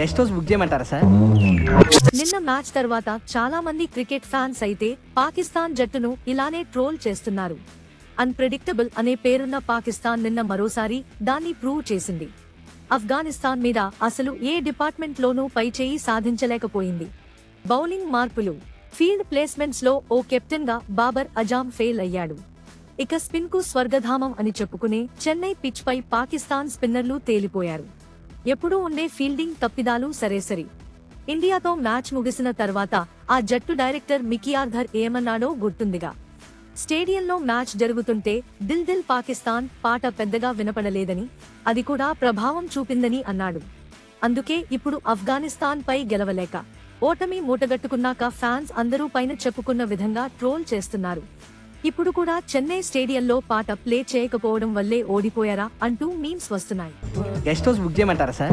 Guest house book చేయమంటారా sir? నిన్న match తర్వాత చాలా మంది క్రికెట్ ఫ్యాన్స్ అయితే పాకిస్తాన్ జట్టును ఇలానే ట్రోల్ చేస్తున్నారు. అన్ప్రెడిక్టబుల్ అనే పేరున్న పాకిస్తాన్ నిన్న మరోసారి దాన్ని ప్రూవ్ చేసింది. ఆఫ్ఘనిస్తాన్ మీద అసలు ఏ డిపార్ట్మెంట్ లోనూ పైచేయి సాధించలేకపోయింది. బౌలింగ్ మార్పులు ఫీల్డ్ ప్లేస్మెంట్స్లో ఓ కెప్టెన్గా బాబర్ అజాం ఫెయిల్ అయ్యాడు. ఇక స్పిన్కు స్వర్గధామం అని చెప్పుకునే చెన్నై పిచ్ పై పాకిస్తాన్ స్పిన్నర్లు తేలిపోయారు. ఎప్పుడూ ఉండే ఫీల్డింగ్ తప్పిదాలు సరేసరి ఇండియాతో మ్యాచ్ ముగిసిన తర్వాత ఆ జట్టు డైరెక్టర్ మికియార్ధర్ ఏమన్నాడో గుర్తుందిగా. స్టేడియంలో మ్యాచ్ జరుగుతుంటే దిల్ దిల్ పాకిస్తాన్ పాట పెద్దగా వినపడలేదని అది కూడా ప్రభావం చూపిందని అన్నాడు. అందుకే ఇప్పుడు ఆఫ్ఘనిస్తాన్ పై గెలవలేక ఓటమి మూటగట్టుకున్నాక ఫ్యాన్స్ అందరూ పైన చెప్పుకున్న విధంగా ట్రోల్ చేస్తున్నారు. ఇప్పుడు కూడా చెన్నై స్టేడియంలో పాట ప్లే చేయకపోవడం వల్లే ఓడిపోయారా అంటూ మీమ్స్ వస్తున్నాయి. గెస్ట్ హౌస్ బుక్ చేయమంటారా సార్?